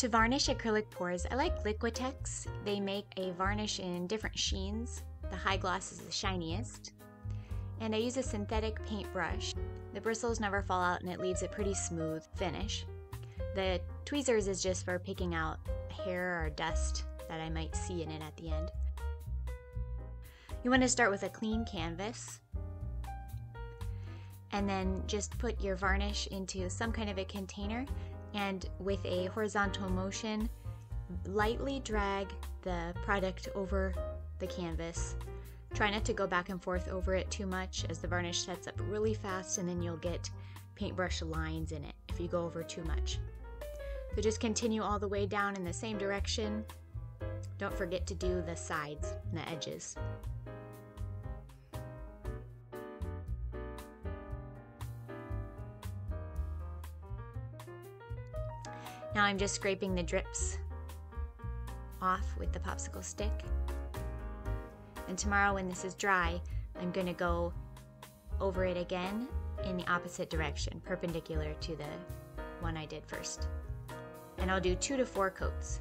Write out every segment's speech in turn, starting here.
To varnish acrylic pours, I like Liquitex. They make a varnish in different sheens. The high gloss is the shiniest. And I use a synthetic paintbrush. The bristles never fall out and it leaves a pretty smooth finish. The tweezers is just for picking out hair or dust that I might see in it at the end. You want to start with a clean canvas and then just put your varnish into some kind of a container and with a horizontal motion lightly drag the product over the canvas. Try not to go back and forth over it too much as the varnish sets up really fast and then you'll get paintbrush lines in it if you go over too much. So just continue all the way down in the same direction. Don't forget to do the sides and the edges. Now I'm just scraping the drips off with the popsicle stick. And tomorrow when this is dry, I'm gonna go over it again in the opposite direction, perpendicular to the one I did first. And I'll do two to four coats.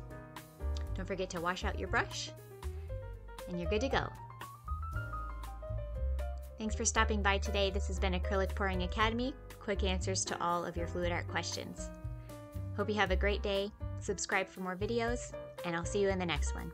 Don't forget to wash out your brush, and you're good to go. Thanks for stopping by today. This has been Acrylic Pouring Academy, quick answers to all of your fluid art questions. Hope you have a great day, subscribe for more videos, and I'll see you in the next one.